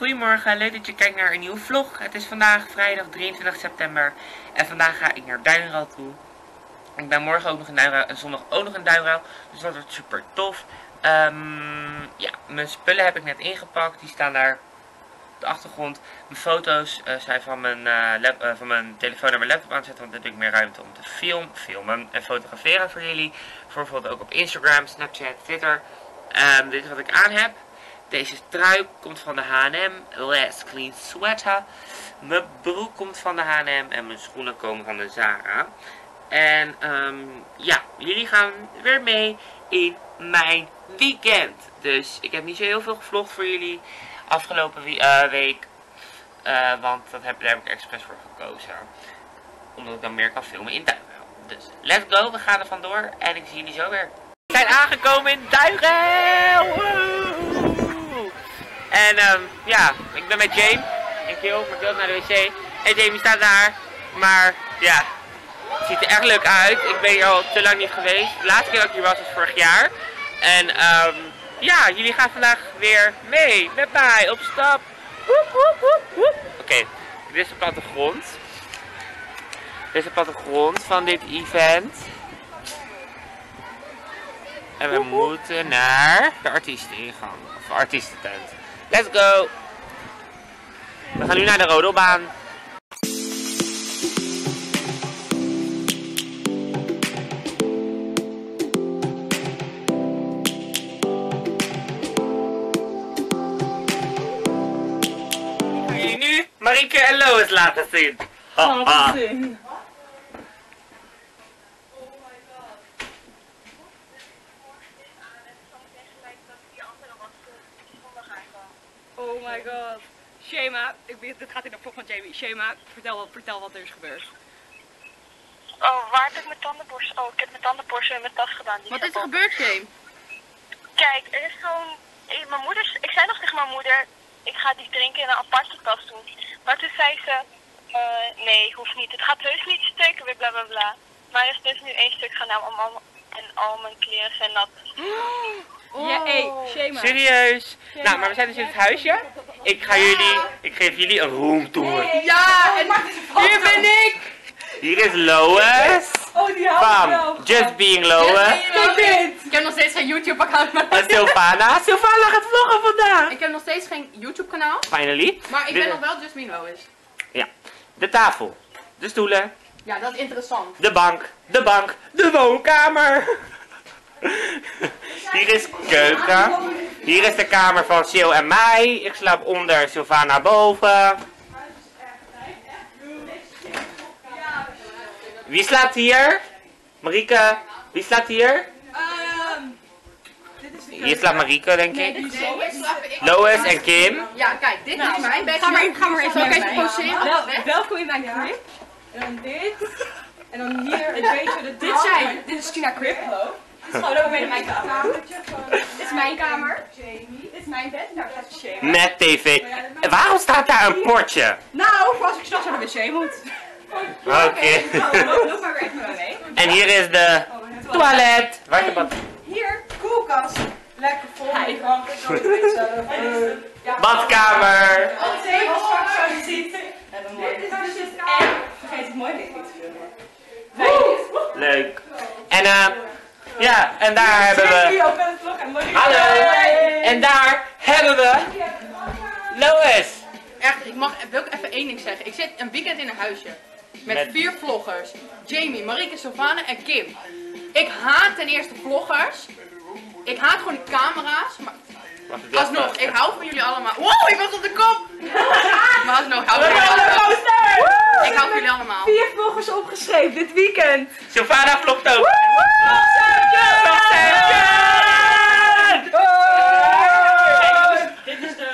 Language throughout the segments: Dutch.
Goedemorgen, leuk dat je kijkt naar een nieuwe vlog. Het is vandaag vrijdag 23 september en vandaag ga ik naar Duinruil toe. Ik ben morgen ook nog in Duinruil en zondag ook nog in Duinruil, dus dat wordt super tof. Ehm, ja, mijn spullen heb ik net ingepakt, die staan daar op de achtergrond. Mijn foto's uh, zijn van mijn, lap, uh, van mijn telefoon naar mijn laptop aanzetten, want dan heb ik meer ruimte om te film, filmen en fotograferen voor jullie. Voor bijvoorbeeld ook op Instagram, Snapchat, Twitter. Um, dit is wat ik aan heb. Deze trui komt van de H&M. Less Clean Sweater. Mijn broek komt van de H&M. En mijn schoenen komen van de Zara. En um, ja, jullie gaan weer mee in mijn weekend. Dus ik heb niet zo heel veel gevlogd voor jullie afgelopen uh, week. Uh, want dat heb, daar heb ik expres voor gekozen. Omdat ik dan meer kan filmen in Duinruil. Dus let's go, we gaan er vandoor. En ik zie jullie zo weer. We zijn aangekomen in Duinruil! En um, ja, ik ben met James en Kill, maar ik wil naar de wc. En Jamie staat daar. Maar ja, het ziet er echt leuk uit. Ik ben hier al te lang niet geweest. De laatste keer dat ik hier was was vorig jaar. En um, ja, jullie gaan vandaag weer mee met mij op stap. Oké, okay, dit is de plattegrond. Dit is de plattegrond van dit event. En we moeten naar de artiesteningang. Of artiestentent. Let's go! We gaan nu naar de rodelbaan. Ik ga jullie nu Marieke en Lois laten zien. Laten zien. Oh my god. Shema, ik, dit gaat in de vlog van Jamie. Shema, vertel, vertel wat er is gebeurd. Oh, waar heb ik mijn tandenborstel? Oh, ik heb mijn tandenborstel in mijn tas gedaan. Die wat is er gebeurd, Shame? Kijk, er is gewoon... Mijn moeder... Ik zei nog tegen mijn moeder, ik ga die drinken in een aparte tas doen. Maar toen zei ze, uh, nee, hoeft niet. Het gaat heus niet steken weer, bla bla bla. Maar er is dus nu één stuk gedaan en al mijn kleren zijn nat. Oh. Ja, hey, Shema. Serieus? Nou, maar we zijn dus in het huisje. Ik ga jullie, ik geef jullie een roomtour. Ja, en hier ben ik. Hier is Lois. Oh, die Bam, just being Lois. Ik heb nog steeds geen YouTube account. En Sylvana. Sylvana gaat vloggen vandaag. Ik heb nog steeds geen YouTube kanaal. Finally. Maar ik ben nog wel just being Lois. Ja. De tafel. De stoelen. Ja, dat is interessant. De bank. De bank. De woonkamer. Hier is keuken. Hier is de kamer van Sil en mij. Ik slaap onder, Sylvana boven. Wie slaapt hier? Marieke, wie slaapt hier? Hier slaapt Marieke, denk ik. Lois en Kim. Ja, kijk, dit is mijn bed. Ga maar, ga maar even, even poseren. Welkom in mijn crib. En dan dit. En dan hier een beetje de Dit zijn, dit is Tina Crib. Gewoon weer mijn kamer. Dit is mijn kamer. Dit is mijn bed. Daar gaat de wc. Met tv. Waarom staat daar een potje? Nou, voor als ik straks naar de wc moet. Oké. Okay. Loop maar weer even mee. En hier is de toilet. Waar de bad? Hier, koelkast. Lekker vol. Badkamer. Alle tegels straks zo je ziet. Dit is dus echt. Vergeet het mooi licht niet te filmen. Leuk. En eh. Ja, en daar hebben we... Hallo! En daar hebben we... Lois! Echt, ik mag, wil ik even één ding zeggen. Ik zit een weekend in een huisje. Met, met... vier vloggers. Jamie, Marike, Sylvana en Kim. Ik haat ten eerste vloggers. Ik haat gewoon die camera's. Maar alsnog, ik hou van jullie allemaal. Wow, ik was op de kop! maar alsnog, hou van jullie allemaal. Ik hou van jullie allemaal. Vier vloggers opgeschreven dit weekend. Sylvana vlogt ook.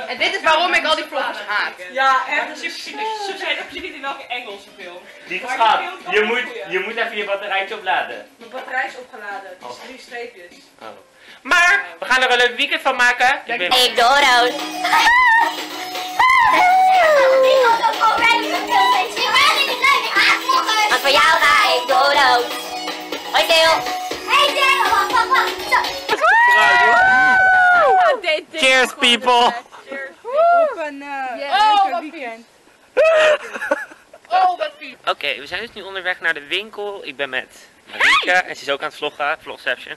En dit is waarom ik al die vloggers haat. Ja, echt. Super Ze zijn niet in welke Engelse film. Die schat, je moet, je moet even je batterijtje opladen. Mijn batterij is opgeladen. Het is drie streepjes. Oh. Maar, we gaan er wel een weekend van maken. Ik ben... Hey Doro's. Want voor jou ga ik Doro's. Hoi Deel. Hey Deel, wacht, wacht, wacht. Cheers people. Cheers. Op een eh leuke Oh, wat weekend. Oh, wat. Oké, we zijn dus nu onderweg naar de winkel. Ik ben met Marieke en ze is ook aan het vloggen, vlogception.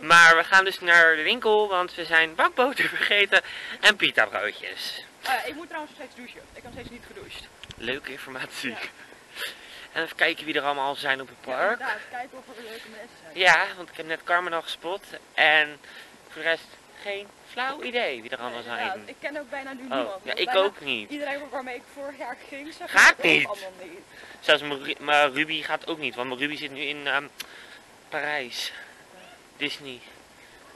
Maar we gaan dus naar de winkel, want we zijn bakboter vergeten en pita broodjes. Eh, ik moet trouwens nog steeds douchen. Ik heb nog steeds niet gedoucht. Leuke informatie. En even kijken wie er allemaal zijn op het park. inderdaad. Kijken of er leuke mensen zijn. Ja, want ik heb net Carmen al gespot. En voor de rest geen flauw idee wie er allemaal zijn. Ik ken ook bijna nu Oh, niemand. ja, ik ook niet. Iedereen waarmee ik vorig jaar ging, zeg Gaat ik ook niet. allemaal niet. Zelfs maar Ruby gaat ook niet, want Ruby zit nu in ehm, Parijs. Disney.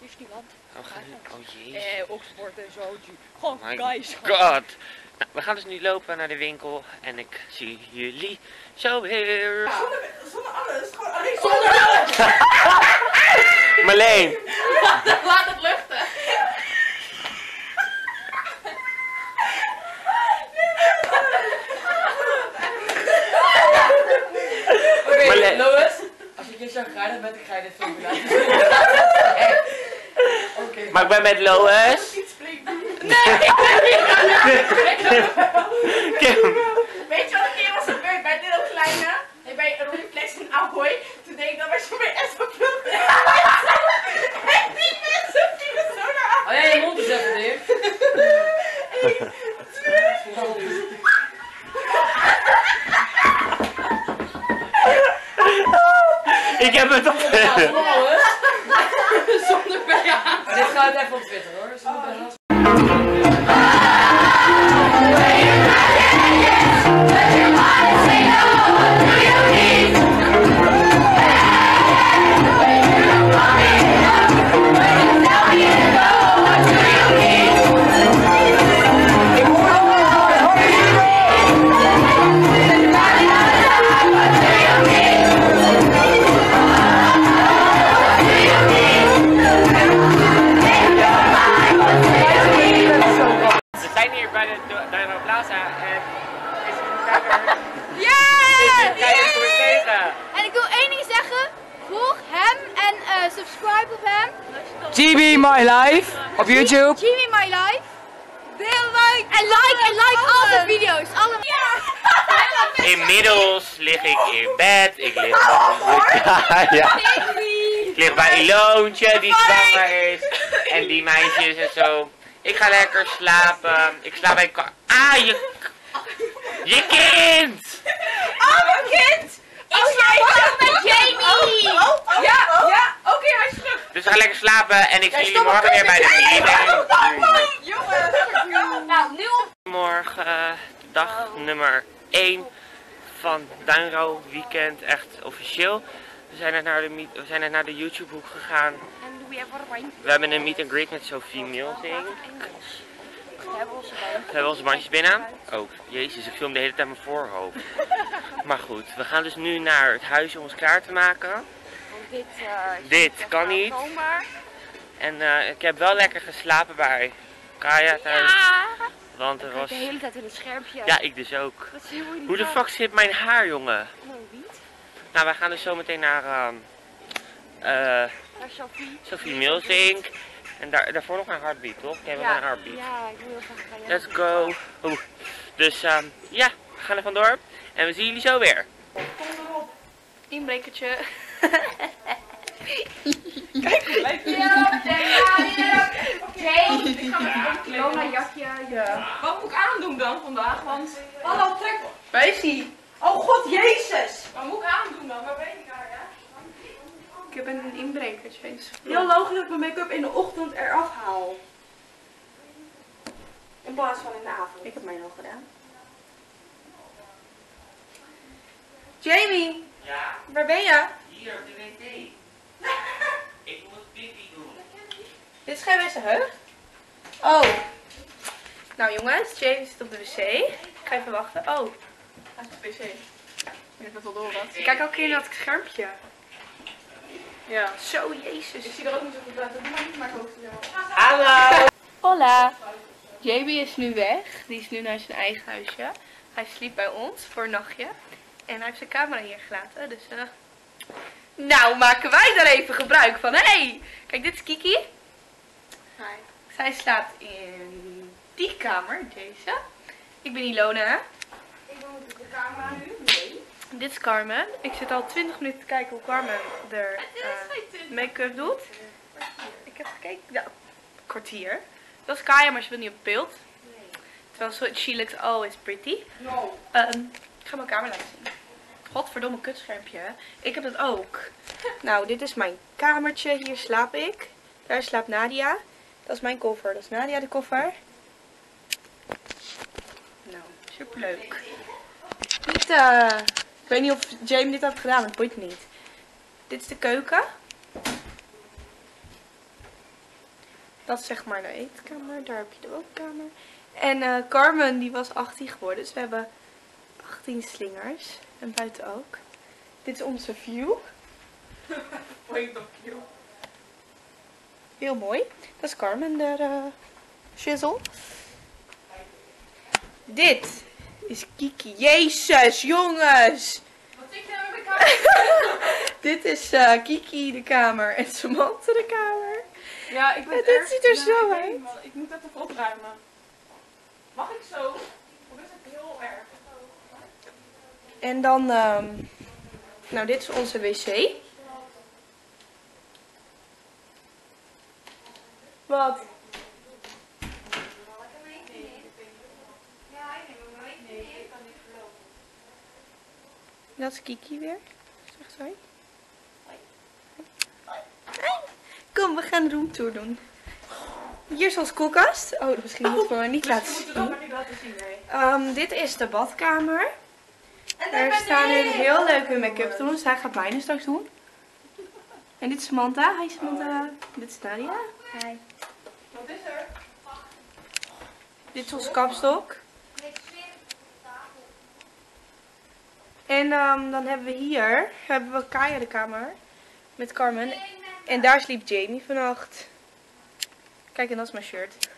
Disneyland. Oh, ge- oh jee. Eh, Oxford en zo. gee. Gewoon My guys. god. Nou, we gaan dus nu lopen naar de winkel en ik zie jullie zo weer. Zonder alles. Gewoon alleen zonder Marleen. Laat het luchten. Le- Lois, als ik je zo geinig ben, dan ga je dit filmpje laten zien. Oké. Maar ik ben met Lois. Kim. Weet je wat een keer was gebeurd bij Little Kleine? Nee, bij Rollyflex in Ahoy. Toen deed ik dat was je bij Esso Vlug. En die mensen vielen zo naar af. Oh ja, je mond is even dicht. Ik heb het op. Zonder. Maar dit gaat even op Twitter YouTube. Jimmy My Life. Deel like. En like en like al zijn video's. Alle... Inmiddels lig ik in bed. Ik lig bij, ja. ik lig bij Iloontje die zwanger is. En die meisjes en zo. Ik ga lekker slapen. Ik slaap bij Ka- Ah, je... Je kind! Oh, mijn kind! Ik slaap ook met Jamie. Ja, ja, oké, hij is terug. Dus we gaan lekker slapen en ik zie jullie morgen weer bij de meeting. Jongen. Nou, nu op. Morgen eh, dag nummer 1 van Duinro weekend, echt officieel. We zijn net naar de, we zijn net naar de YouTube hoek gegaan. We hebben een meet and greet met Sophie. We hebben onze wijn. We hebben onze bandjes binnen. Oh, jezus, ik film de hele tijd mijn voorhoofd. Maar goed, we gaan dus nu naar het huis om ons klaar te maken. Dit, eh, is Dit kan niet. En eh, ik heb wel lekker geslapen bij Kaya thuis. Ja. Want er was... de hele tijd in het schermpje. Ja, ik dus ook. Dat zie je hoe de fuck zit mijn haar, jongen? Niet. Nou, wij gaan dus zo meteen naar eh Naar Sophie. Sophie Milsink. En daar, daarvoor nog naar Heartbeat, toch? Jij wil naar Ja, Heartbeat. ja, ik wil even gaan. Let's go. Oeh. Dus ehm, ja, we gaan er vandoor. En we zien jullie zo weer. Inbrekertje. Corona jakje. Wat moet ik aandoen dan vandaag? Want Hallo, trek. Waar is hij? Oh god, Jezus. wat moet ik aandoen dan? Waar ben ik daar, ja? Ik ben een inbrekertje. Heel logisch dat ik mijn make-up in de ochtend eraf haal. In plaats van in de avond. Ik heb mij nog gedaan. Jamie, Ja, waar ben je? Hier op de wc. Ik moet pipi doen. Dit is geen wc Oh. Nou jongens, Jamie zit op de wc. Ik ga even wachten. Oh. Hij is op de wc. Ik heb het wel door. Ik kijk elke keer naar het schermpje. Ja. Zo, jezus. Ik zie er ook niet zo goed uit. Doe maar niet mijn hoofd. Hallo! Hola. JB is nu weg. Die is nu naar zijn eigen huisje. Hij sliep bij ons voor een nachtje. En hij heeft zijn camera hier gelaten. Dus eh nou maken wij daar even gebruik van. Hé, hey, kijk dit is Kiki. Zij slaapt in die kamer, deze. Ik ben Ilona? Ik doe de camera nu. Nee. Dit is Carmen. Ik zit al 20 minuten te kijken hoe Carmen er eh, make-up doet. Ik heb gekeken. Ja, kwartier. Dat is Kaya, maar ze wil niet op beeld. Terwijl she looks always pretty. No. Ehm, ik ga mijn kamer laten zien. Godverdomme kutschermpje. Ik heb dat ook. Nou, dit is mijn kamertje. Hier slaap ik. Daar slaapt Nadia. Dat is mijn koffer. Dat is Nadia de koffer. Nou, superleuk. Niet, ik weet niet of Jamie dit heeft gedaan, maar het boeit niet. Dit is de keuken. Dat is zeg maar de eetkamer. Daar heb je de woonkamer. En eh, Carmen die was 18 geworden. Dus we hebben 18 slingers. En buiten ook. Dit is onze view. Point of view. Heel mooi. Dat is Carmen, de eh, shizzle. Dit is Kiki. Jezus, jongens! Wat je nou met mijn camera? Dit is eh, Kiki de kamer en Samantha de kamer. Ja, ik ben Ja, dit erg ziet er zo uit. man. Ik moet dat even opruimen. Mag ik zo? Of is het heel erg? En dan, ehm, nou dit is onze wc. Wat? Dat is Kiki weer. Zeg zij. Kom, we gaan roomtour doen. Hier is onze koelkast. Oh, misschien moeten we hem niet laten zien. ook maar niet laten zien, nee. Ehm, dit is de badkamer. Er staan nu heel leuke make-up te doen. Zij gaat mijne straks doen. En dit is Samantha. Hi Samantha. Dit is Nadia. Hi. Wat is er? Dit is onze kapstok. En ehm, dan hebben we hier hebben we Kaya de kamer. Met Carmen. En daar sliep Jamie vannacht. Kijk, en dat is mijn shirt.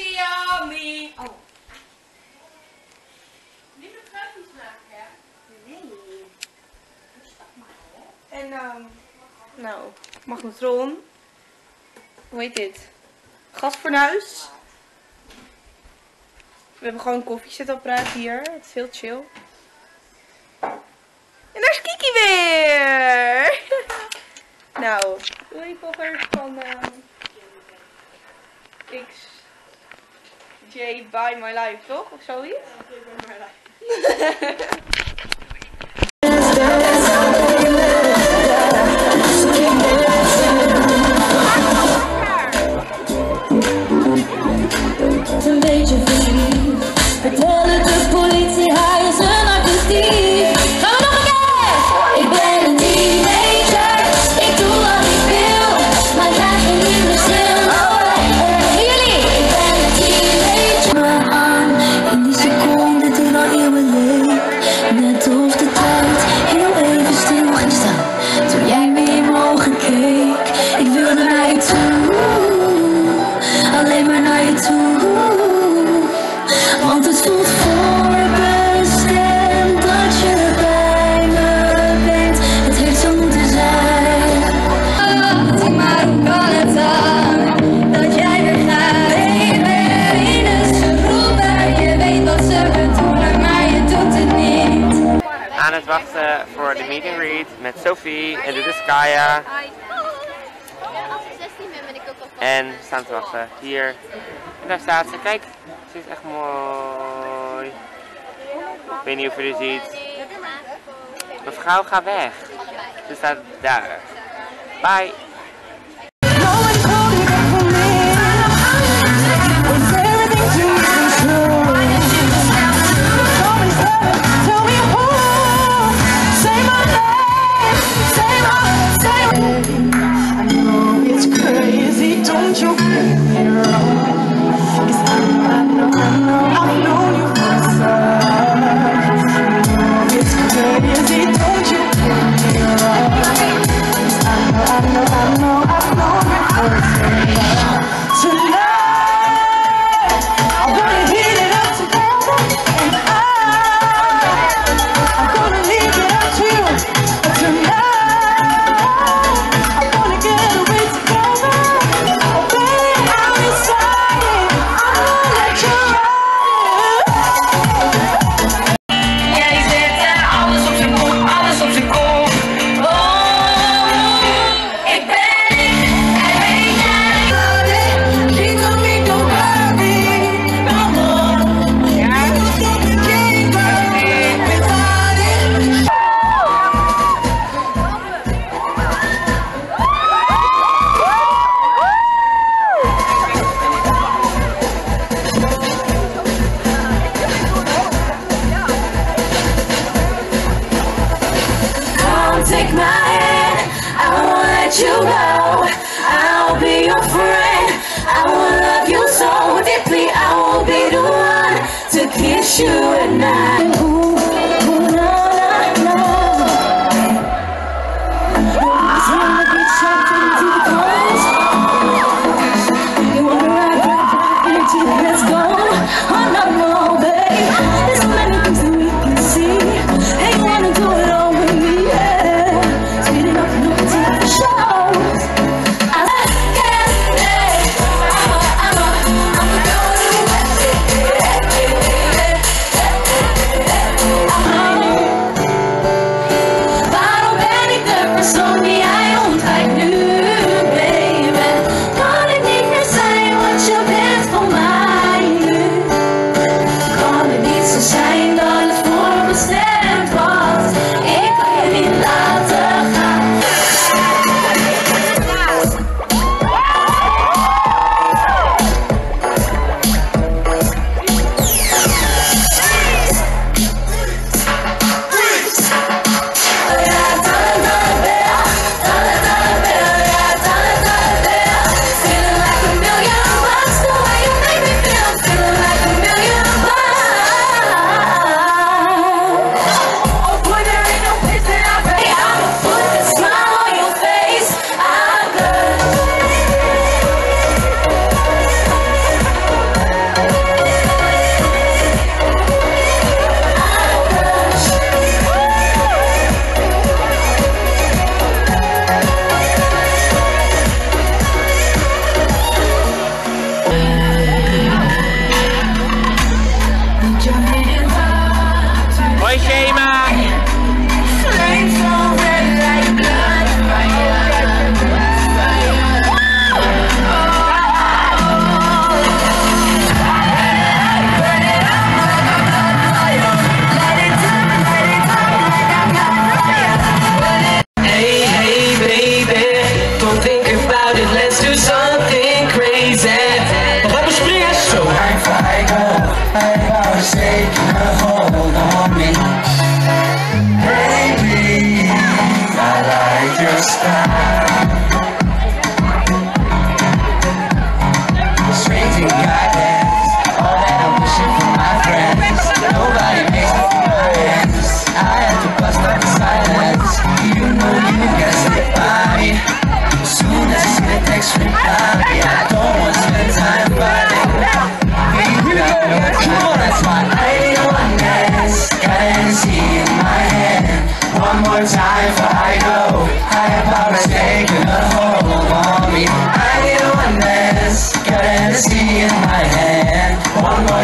Man. Oh. Niet fruitjes maken, hè? En ehm nou, magnetron. Hoe heet dit? Gasfornuis. We hebben gewoon een koffiezetapparaat hier. Het is heel chill. En daar is Kiki weer! nou, wil je volgers van ehm J by my life, toch? Of zoiets? een hier. En daar staat ze. Kijk, ze is echt mooi. Ik weet niet of je die ziet. Mevrouw, ga weg. Ze staat daar. Bye.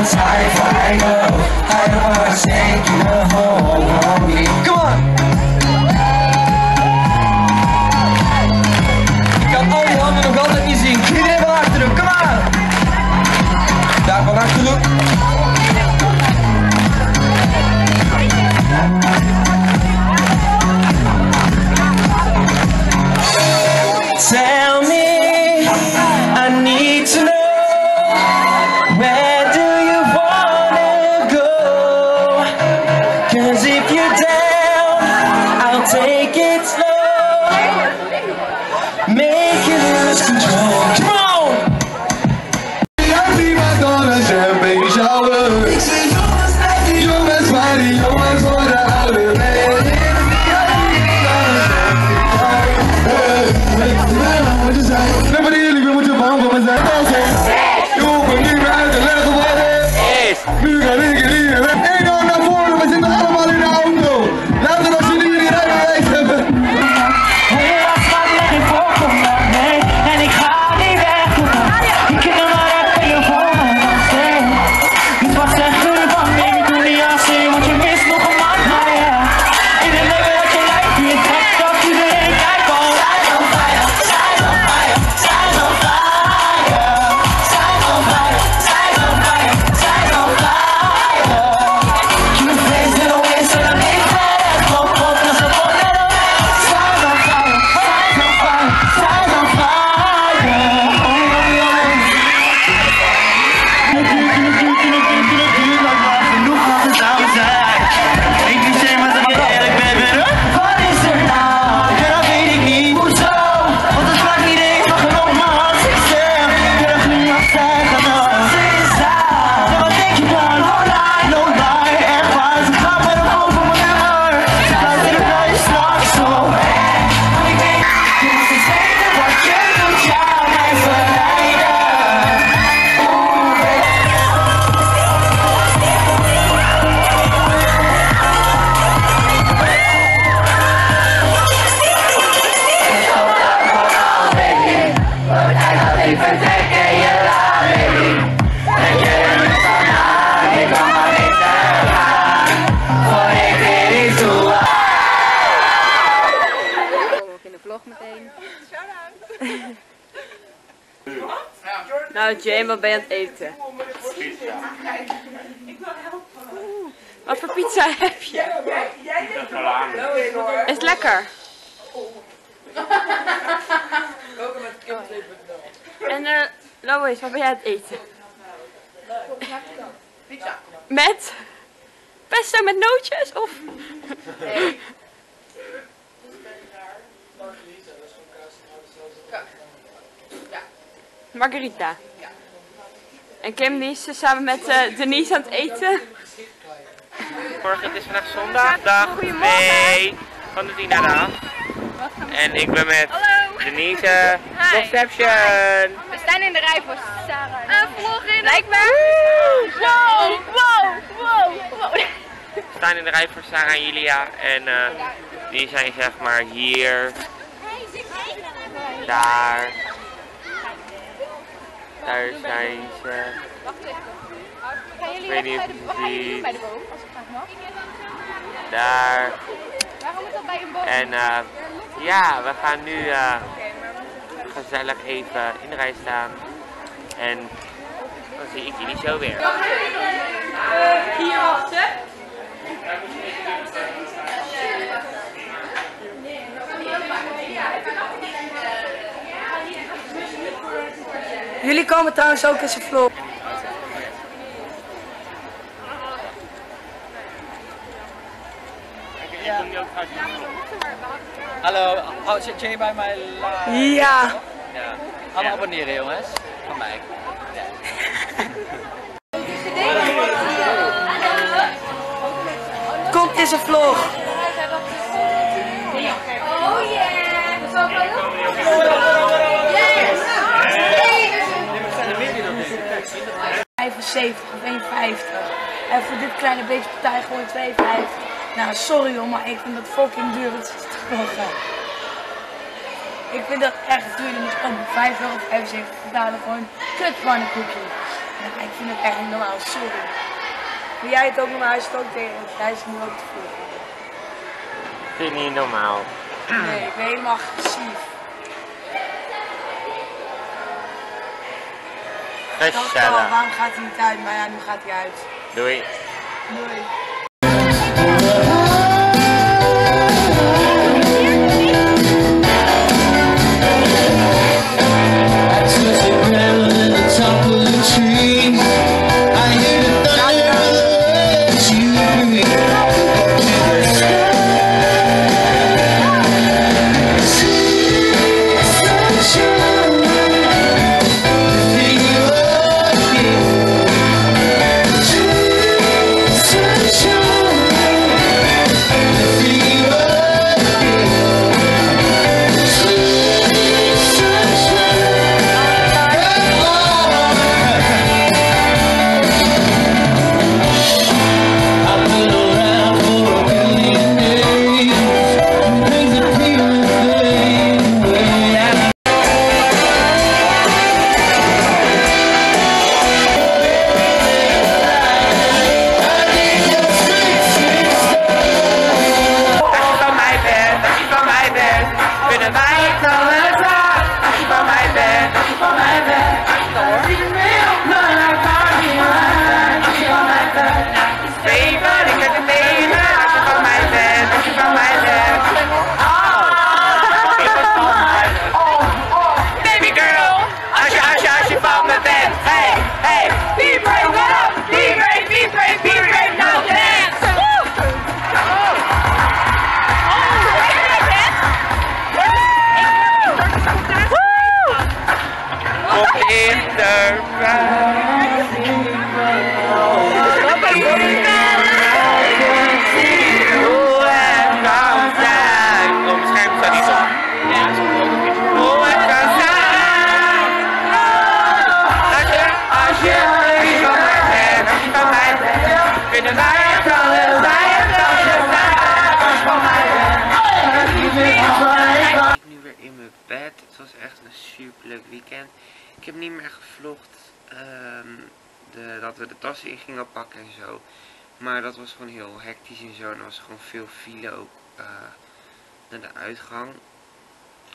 once I don't wanna take you home Jane, wat ben je aan het eten? Wat voor pizza heb je? Is het lekker? En eh, Lois, wat ben jij aan het eten? Pizza. Met? Pesto met nootjes? Of? Nee. Margarita. En Kim die is eh, samen met eh, Denise aan het eten. Morgen, het is vandaag zondag, dag 2 van de Tina-dag. En ik ben met Denise, Conception. We staan in de rij voor Sarah. Een vlog in. Blijkbaar. Wow, wow, wow, wow. We staan in de rij voor Sarah en Julia. En eh, die zijn zeg maar hier, daar. Daar zijn ze. Gaan Ik jullie weet niet doen bij de boom, als ik vraag mag? Daar. Waarom is dat bij een boom? En eh, ja, we gaan nu eh, gezellig even in de rij staan. En dan zie ik jullie zo weer. Hier wachten. Jullie komen trouwens ook in zijn vlog. Hallo, oh, zit jij bij mij live? Ja. ja. Allemaal abonneren jongens, van mij. Komt in zijn vlog. Oh yeah. Dat is ook wel Yes. 75 of 1,50. En voor dit kleine beetje partij gewoon 2,50. Nou, sorry hoor, maar ik vind dat fucking duur. Het is toch wel gek. Ik vind dat echt duur. Je moet ook 5,75 euro betalen voor een kutpannenkoekje. Ja, ik vind het echt niet normaal, sorry. Vind jij het ook normaal? Hij is het ook tegen. Hij is nu ook te vroeg. Vind je niet normaal? Nee, ik ben helemaal agressief. Gezellig. waarom gaat hij niet uit? Maar ja, nu gaat hij uit. Doei. Doei. Dat was gewoon heel hectisch en zo. En er was gewoon veel file ook eh, naar de uitgang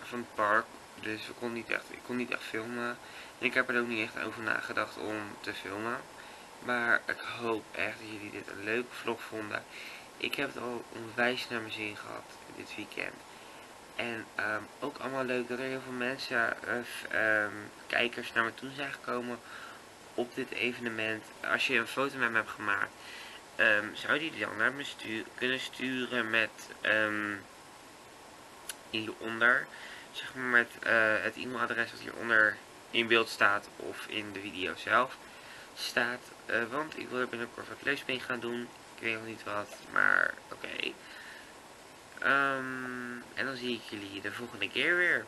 van het park. Dus kon niet echt, ik kon niet echt filmen. En ik heb er ook niet echt over nagedacht om te filmen. Maar ik hoop echt dat jullie dit een leuke vlog vonden. Ik heb het al onwijs naar mijn zin gehad dit weekend. En ehm, ook allemaal leuk dat er heel veel mensen, eh, f- ehm, kijkers naar me toe zijn gekomen op dit evenement. Als je een foto met me hebt gemaakt, ehm, zou die dan naar me kunnen sturen met ehm, hieronder, zeg maar met eh, het e-mailadres dat hieronder in beeld staat of in de video zelf staat. Eh, want ik wil er binnenkort wat leuks mee gaan doen. Ik weet nog niet wat, maar oké. Ehm, en dan zie ik jullie de volgende keer weer.